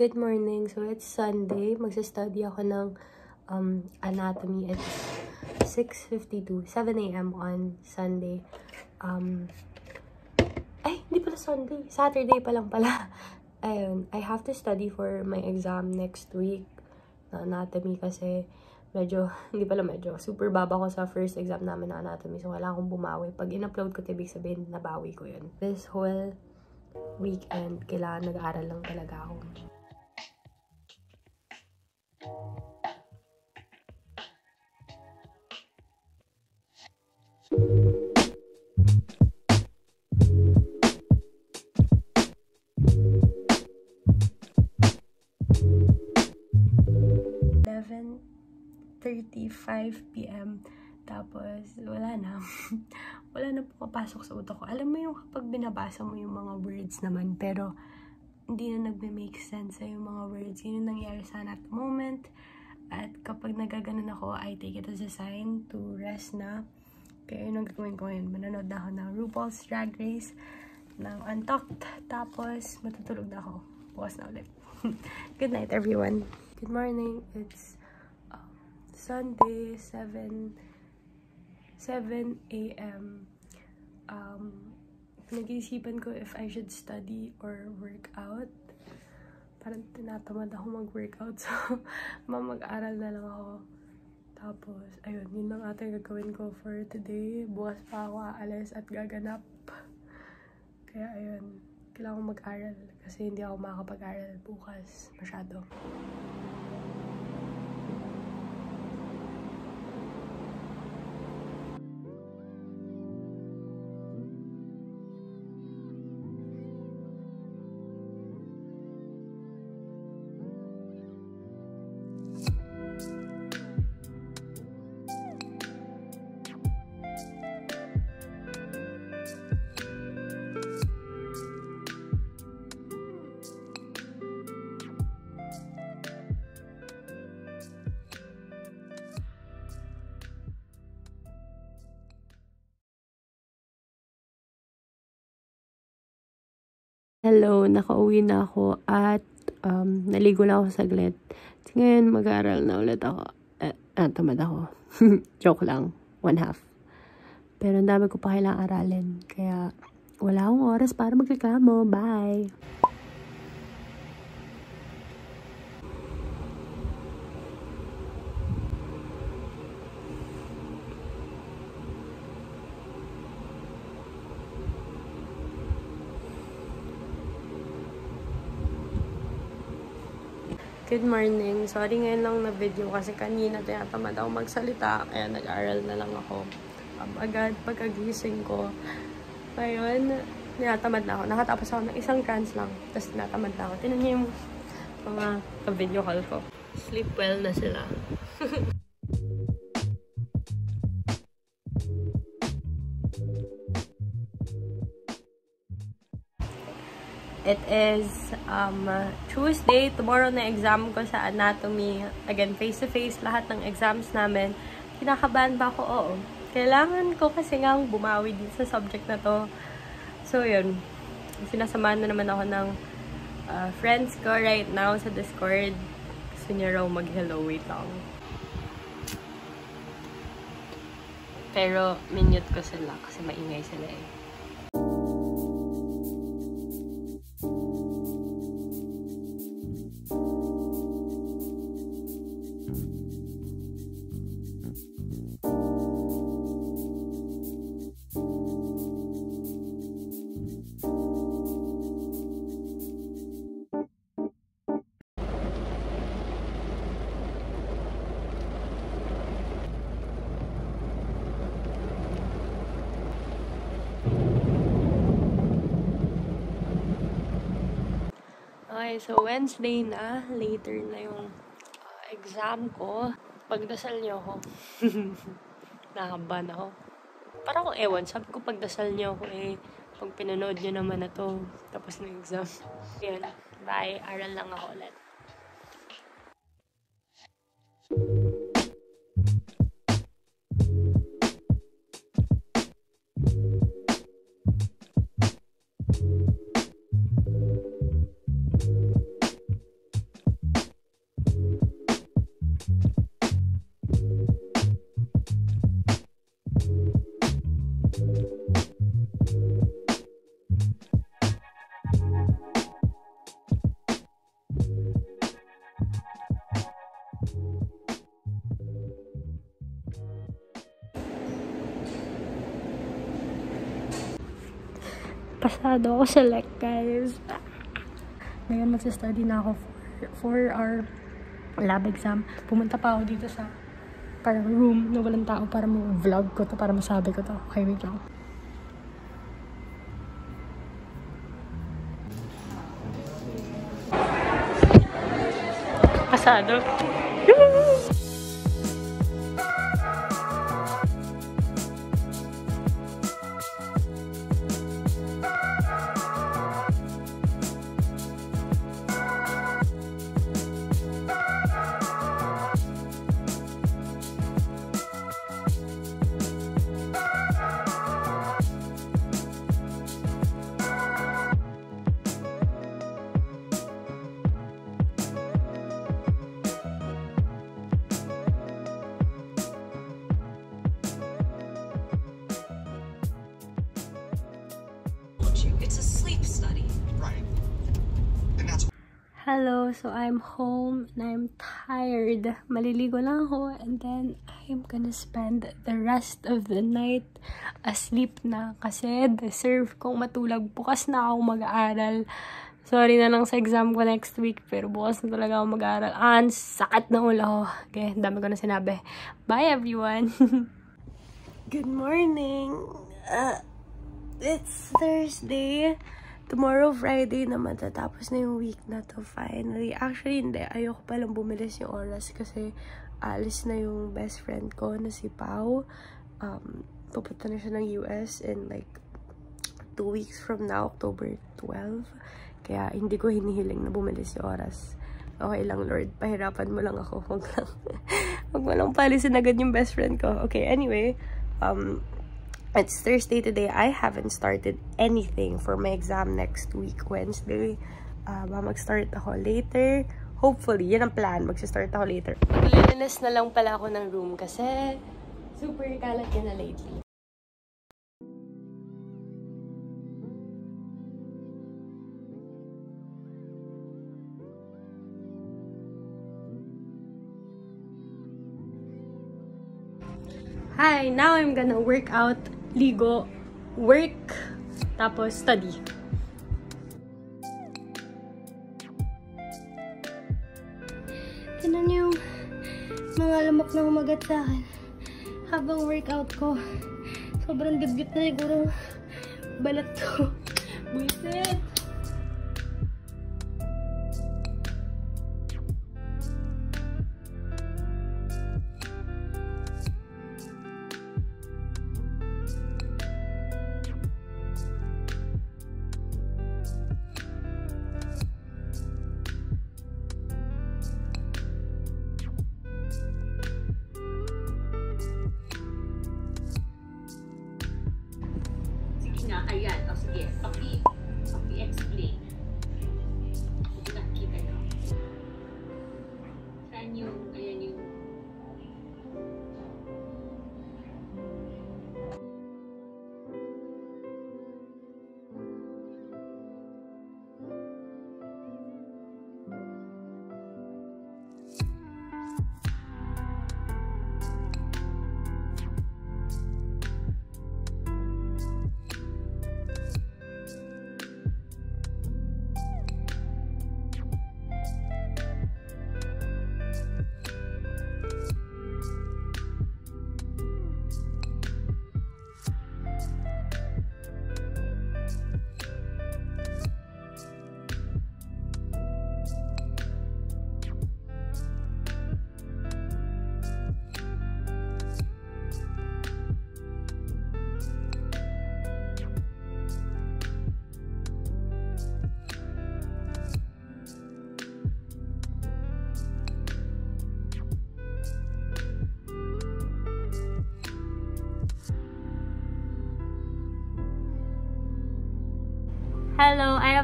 Good morning. So, it's Sunday. Magsa-study ako ng um, anatomy. It's 6.52, 7 a.m. on Sunday. Um, ay, hindi pala Sunday. Saturday pa lang pala. Ayun, I have to study for my exam next week na anatomy kasi medyo, hindi pala medyo, super baba ko sa first exam namin na anatomy. So, wala akong bumawi. Pag in-upload ko, ibig sabihin, nabawi ko yun. This whole weekend, kailangan nag-aaral lang talaga ako. Eleven 35 p.m. Tapos, wala na. wala na pumapasok sa utak ko. Alam mo yung kapag binabasa mo yung mga words naman, pero hindi na nagme-make sense sa yung mga words. Yun yung nangyari sa at moment. At kapag nagaganon ako, I take it as a sign to rest na. Kaya yun ang gagawin ko ngayon. Manonood na ako ng RuPaul's Drag Race ng Untucked. Tapos, matutulog na ako. Bukas na ulit. Good night, everyone. Good morning. It's um, Sunday, 7 7 a.m. Um, pinag-iisipan ko if I should study or work out. Parang tinatamad ako mag-workout. So, mamag-aral na lang ako. Tapos, ayun, yun lang ata yung gagawin ko for today. Bukas pa ako aalis at gaganap. Kaya, ayun, kailangan mag-aral. Kasi hindi ako makakapag-aral bukas masyado. Hello, nakauwi na ako at um, naligo lang ako saglit. So, ngayon, mag-aaral na ulit ako. Eh, ah, tamad ako. Joke lang. One half. Pero ang dami ko pa kailangang aralin. Kaya, wala akong oras para magreklamo. Bye! Good morning. Sorry ngayon lang na video kasi kanina tinatamad ako magsalita kaya nag-aral na lang ako. Um, agad pagkagising ko. Ngayon, tinatamad na ako. Nakatapos ako ng isang trans lang. Tapos tinatamad na ako. Tinan niyo yung mga video call ko. Sleep well na sila. It is um, Tuesday. Tomorrow na exam ko sa anatomy. Again, face-to-face -face, lahat ng exams namin. Kinakabahan ba ako? Oo. Kailangan ko kasi nga bumawi din sa subject na to. So, yun. Sinasamahan na naman ako ng uh, friends ko right now sa Discord. Gusto niya raw mag-hello. Wait lang. Pero, minute ko sila kasi maingay sila eh. Okay, so Wednesday na. Later na yung uh, exam ko. Pagdasal niyo ako. Nakaban ako. Parang kung ewan, sabi ko pagdasal niyo ako eh. Pag pinanood niyo naman na to, tapos na exam. Yan. Bye. Aral lang ako ulit. Pasado ako sa lec, guys. Ngayon, magsa-study na ako for, our lab exam. Pumunta pa ako dito sa parang room na walang tao para mag-vlog ko to, para masabi ko to. Okay, wait lang. Pasado. It's Hello, so I'm home and I'm tired. Maliligo lang ako and then I'm gonna spend the rest of the night asleep na kasi deserve kong matulog. Bukas na ako mag-aaral. Sorry na lang sa exam ko next week pero bukas na talaga ako mag-aaral. Ang sakit ng ulo. Okay, dami ko na sinabi. Bye everyone! Good morning! Uh, it's Thursday. Tomorrow, Friday na matatapos na yung week na to finally. Actually, hindi. Ayoko palang bumilis yung oras kasi alis na yung best friend ko na si Pau. Um, pupunta na siya ng US in like two weeks from now, October 12. Kaya hindi ko hinihiling na bumilis yung oras. Okay lang, Lord. Pahirapan mo lang ako. Huwag lang. Huwag mo lang palisin agad yung best friend ko. Okay, anyway. Um, It's Thursday today. I haven't started anything for my exam next week, Wednesday. Uh, mag-start ako later. Hopefully, yan ang plan. Mag-start ako later. Maglilinis na lang pala ako ng room kasi super kalat yun na lately. Hi, now I'm gonna work out, ligo, work, tapos study. Tinan niyo yung mga lamok na umagat sa akin habang workout ko. Sobrang dibgit na siguro balat ko. Buisit!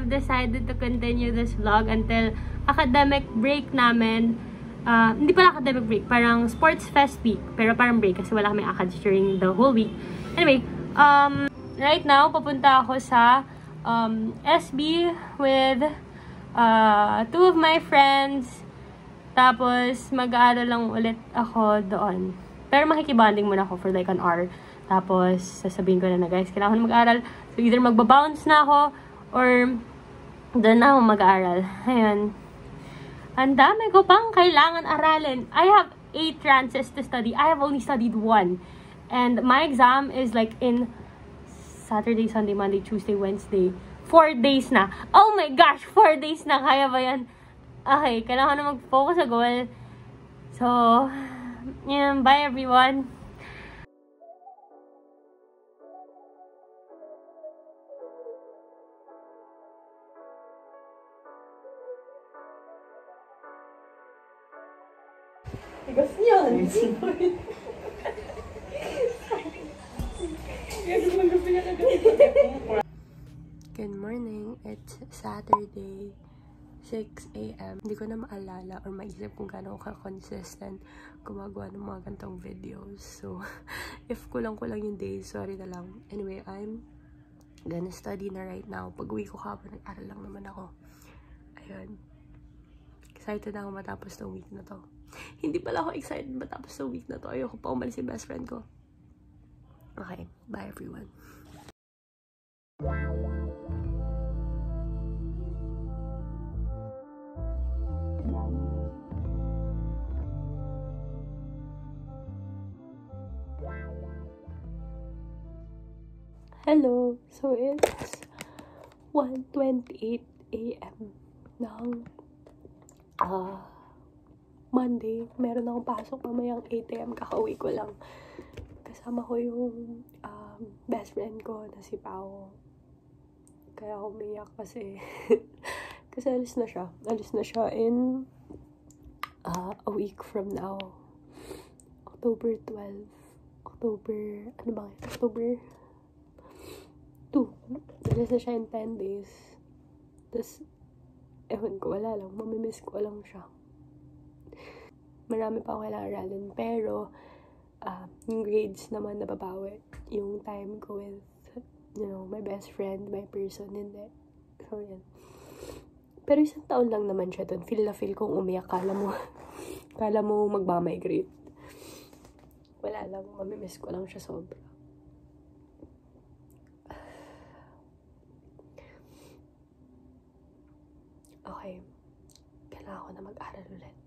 Have decided to continue this vlog until academic break namin. Uh, hindi pala academic break, parang sports fest week. Pero parang break kasi wala kami acad during the whole week. Anyway, um, right now, papunta ako sa um, SB with uh, two of my friends. Tapos, mag-aaral lang ulit ako doon. Pero makikibanding muna ako for like an hour. Tapos, sasabihin ko na na, guys, kailangan mag-aral. So, either magbabounce na ako, or doon na ako mag-aral. Ayun. Ang dami ko pang kailangan aralin. I have eight trances to study. I have only studied one. And my exam is like in Saturday, Sunday, Monday, Tuesday, Wednesday. Four days na. Oh my gosh! Four days na. Kaya ba yan? Okay, kailangan na mag-focus sa goal. So, yun. Bye everyone. Niyan. Good morning. It's Saturday, 6 a.m. Hindi ko na maalala or maisip kung gaano ka consistent gumagawa ng mga gantong videos. So, if kulang-kulang yung days, sorry na lang. Anyway, I'm gonna study na right now. Pag uwi ko kapag nag-aral lang naman ako. Ayun. Excited na ako matapos ng week na to. Hindi pala ako excited matapos ng week na to. Ayoko pa umalis yung best friend ko. Okay, bye everyone. Hello! So it's 1.28 a.m. ng ah Monday. Meron akong pasok mamayang 8 a.m. Kakauwi ko lang. Kasama ko yung um, best friend ko na si Pao. Kaya ako umiyak kasi kasi alis na siya. Alis na siya in uh, a week from now. October 12. October, ano ba? October 2. Alis na siya in 10 days. Tapos, ewan ko, wala lang. Mamimiss ko lang siya. Marami pa ako kailangan aralin. Pero, ah, yung grades naman nababawi. Yung time ko with, you know, my best friend, my person, hindi. So, yan. Pero isang taon lang naman siya doon. Feel na feel kong umiyak. Kala mo, kala mo magmamigrate. Wala lang. Mamimiss ko lang siya sobra. Okay. Kailangan ko na mag-aral ulit.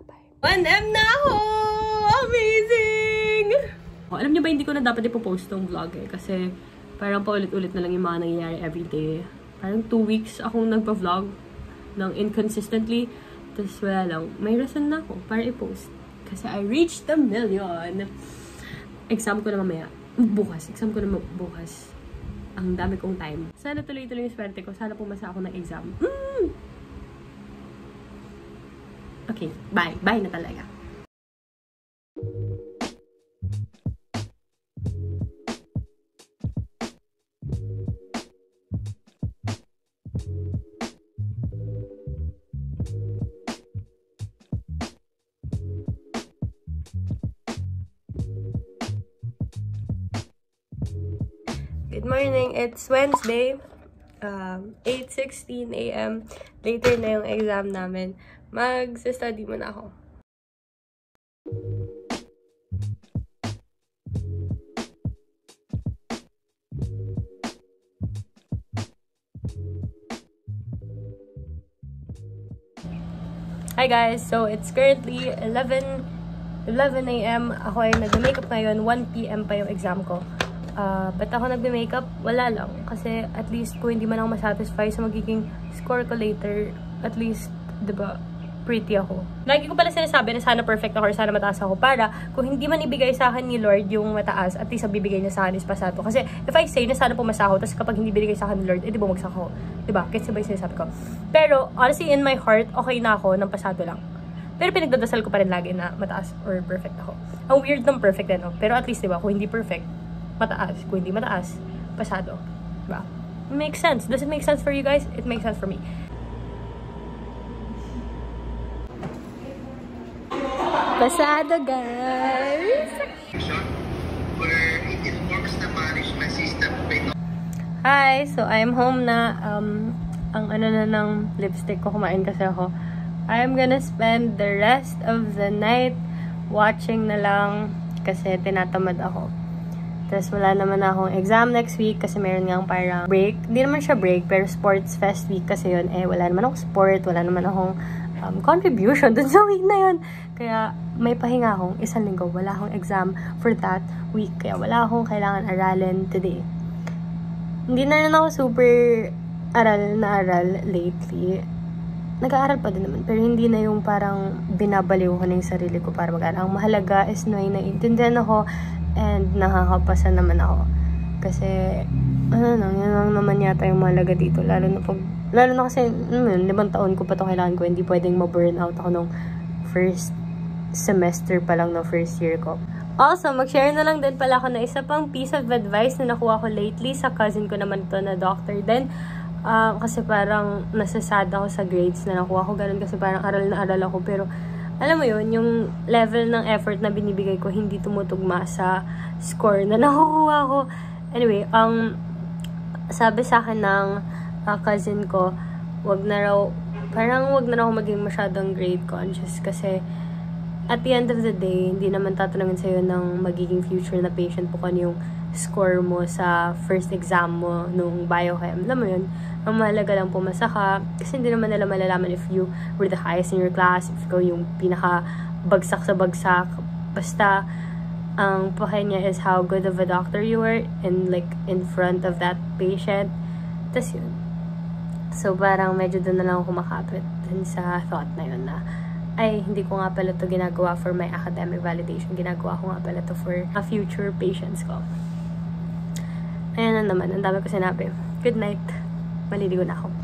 Bye-bye. 1M na ako! Amazing! Oh, alam niyo ba, hindi ko na dapat ipopost tong vlog eh. Kasi parang paulit-ulit na lang yung mga nangyayari everyday. Parang two weeks akong nagpa-vlog ng inconsistently. Tapos wala lang. May reason na ako para i-post. Kasi I reached the million. Exam ko na mamaya. Bukas. Exam ko na bukas. Ang dami kong time. Sana tuloy-tuloy yung swerte ko. Sana pumasa ako ng exam. Mm! Okay, bye. Bye na talaga. Good morning. It's Wednesday. Um, 8.16 a.m. Later na yung exam namin. Mag-study muna ako. Hi guys! So, it's currently 11 11 a.m. Ako ay nag-makeup ngayon. 1 p.m. pa yung exam ko. Uh, ba't ako nagbe-makeup? Wala lang. Kasi at least kung hindi man ako masatisfy sa magiging score ko later, at least, ba, pretty ako. Lagi ko pala sinasabi na sana perfect ako or sana mataas ako para kung hindi man ibigay sa akin ni Lord yung mataas, at least ang bibigay niya sa akin is pasado. Kasi if I say na sana pumasa ako, tapos kapag hindi binigay sa akin ni Lord, eh di bumagsak ako. Diba? Kasi ba yung sinasabi ko? Pero honestly, in my heart, okay na ako ng pasado lang. Pero pinagdadasal ko pa rin lagi na mataas or perfect ako. Ang weird ng perfect din, no? Pero at least, di ba, kung hindi perfect, mataas. Kung hindi mataas, pasado. Diba? Makes sense. Does it make sense for you guys? It makes sense for me. Pasado, guys! Hi! So, I'm home na. Um, ang ano na ng lipstick ko, kumain kasi ako. I'm gonna spend the rest of the night watching na lang kasi tinatamad ako. Tapos wala naman akong exam next week kasi meron nga parang break. Hindi naman siya break, pero sports fest week kasi yun. Eh, wala naman akong sport, wala naman akong um, contribution dun sa week na yun. Kaya may pahinga akong isang linggo. Wala akong exam for that week. Kaya wala akong kailangan aralin today. Hindi na rin ako super aral na aral lately. Nag-aaral pa din naman, pero hindi na yung parang binabaliw ko na yung sarili ko para mag-aaral. Ang mahalaga is na naiintindihan ako and nakakapasa naman ako. Kasi, ano lang, yun lang naman yata yung mahalaga dito. Lalo na pag, lalo na kasi, yun, limang taon ko pa ito kailangan ko, hindi pwedeng ma-burn out ako nung first semester pa lang ng first year ko. Also, mag-share na lang din pala ako na isa pang piece of advice na nakuha ko lately sa cousin ko naman to na doctor din. Uh, kasi parang nasasad ako sa grades na nakuha ko. Ganun kasi parang aral na aral ako. Pero, alam mo yun, yung level ng effort na binibigay ko hindi tumutugma sa score na nakukuha ko. Anyway, um, sabi sa akin ng uh, cousin ko, wag na raw, parang wag na raw maging masyadong grade conscious kasi at the end of the day, hindi naman tatanungin sa'yo ng magiging future na patient po kung ano yung score mo sa first exam mo nung biochem. Alam mo yun, ang mahalaga lang pumasa ka kasi hindi naman nila malalaman if you were the highest in your class, if ikaw yung pinaka bagsak sa bagsak. Basta, ang pake niya is how good of a doctor you were in like in front of that patient. Tapos yun. So, parang medyo doon na lang kumakapit dun sa thought na yun na ay, hindi ko nga pala to ginagawa for my academic validation. Ginagawa ko nga pala to for a future patients ko. Ayan na naman. Ang dami ko sinabi. Good night. Maliligo na ako.